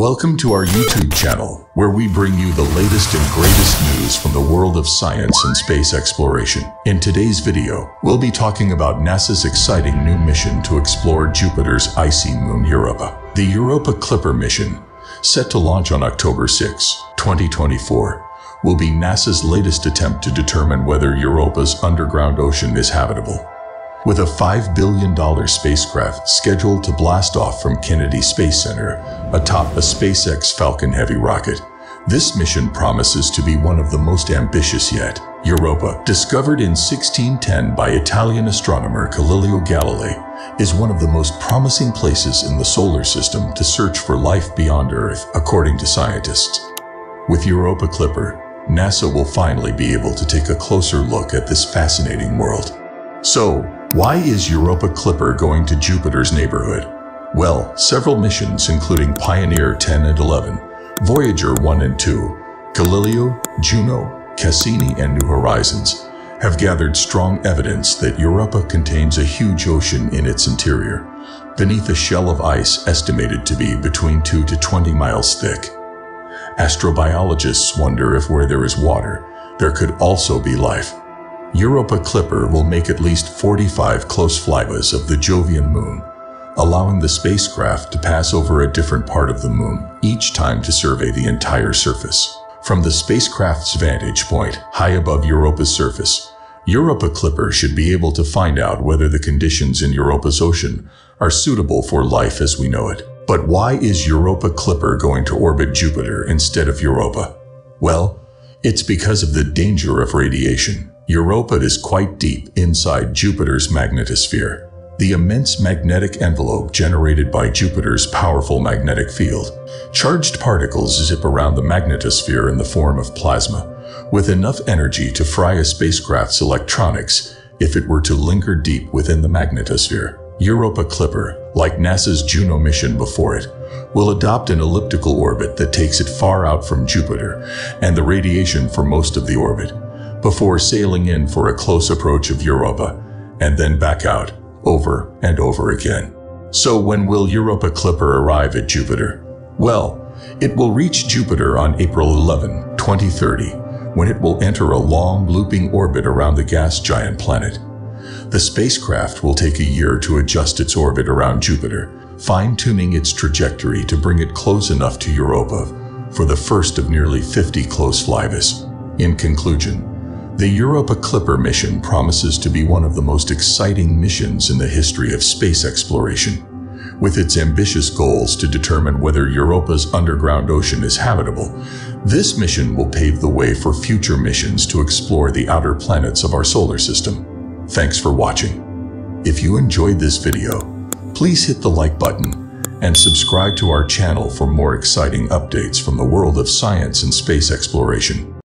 Welcome to our YouTube channel, where we bring you the latest and greatest news from the world of science and space exploration. In today's video, we'll be talking about NASA's exciting new mission to explore Jupiter's icy moon Europa. The Europa Clipper mission, set to launch on October 6, 2024, will be NASA's latest attempt to determine whether Europa's underground ocean is habitable. With a $5 billion spacecraft scheduled to blast off from Kennedy Space Center atop a SpaceX Falcon Heavy rocket, this mission promises to be one of the most ambitious yet. Europa, discovered in 1610 by Italian astronomer Galileo Galilei, is one of the most promising places in the solar system to search for life beyond Earth, according to scientists. With Europa Clipper, NASA will finally be able to take a closer look at this fascinating world. So, why is Europa Clipper going to Jupiter's neighborhood? Well, several missions including Pioneer 10 and 11, Voyager 1 and 2, Galileo, Juno, Cassini, and New Horizons have gathered strong evidence that Europa contains a huge ocean in its interior, beneath a shell of ice estimated to be between 2 to 20 miles thick. Astrobiologists wonder if where there is water, there could also be life. Europa Clipper will make at least 45 close flybys of the Jovian moon, allowing the spacecraft to pass over a different part of the moon each time to survey the entire surface. From the spacecraft's vantage point, high above Europa's surface, Europa Clipper should be able to find out whether the conditions in Europa's ocean are suitable for life as we know it. But why is Europa Clipper going to orbit Jupiter instead of Europa? Well, it's because of the danger of radiation. Europa is quite deep inside Jupiter's magnetosphere, the immense magnetic envelope generated by Jupiter's powerful magnetic field. Charged particles zip around the magnetosphere in the form of plasma, with enough energy to fry a spacecraft's electronics if it were to linger deep within the magnetosphere. Europa Clipper, like NASA's Juno mission before it, will adopt an elliptical orbit that takes it far out from Jupiter and the radiation for most of the orbit before sailing in for a close approach of Europa and then back out over and over again. So when will Europa Clipper arrive at Jupiter? Well, it will reach Jupiter on April 11, 2030, when it will enter a long looping orbit around the gas giant planet. The spacecraft will take a year to adjust its orbit around Jupiter, fine-tuning its trajectory to bring it close enough to Europa for the first of nearly 50 close flybys. In conclusion, the Europa Clipper mission promises to be one of the most exciting missions in the history of space exploration. With its ambitious goals to determine whether Europa's underground ocean is habitable, this mission will pave the way for future missions to explore the outer planets of our solar system. Thanks for watching. If you enjoyed this video, please hit the like button and subscribe to our channel for more exciting updates from the world of science and space exploration.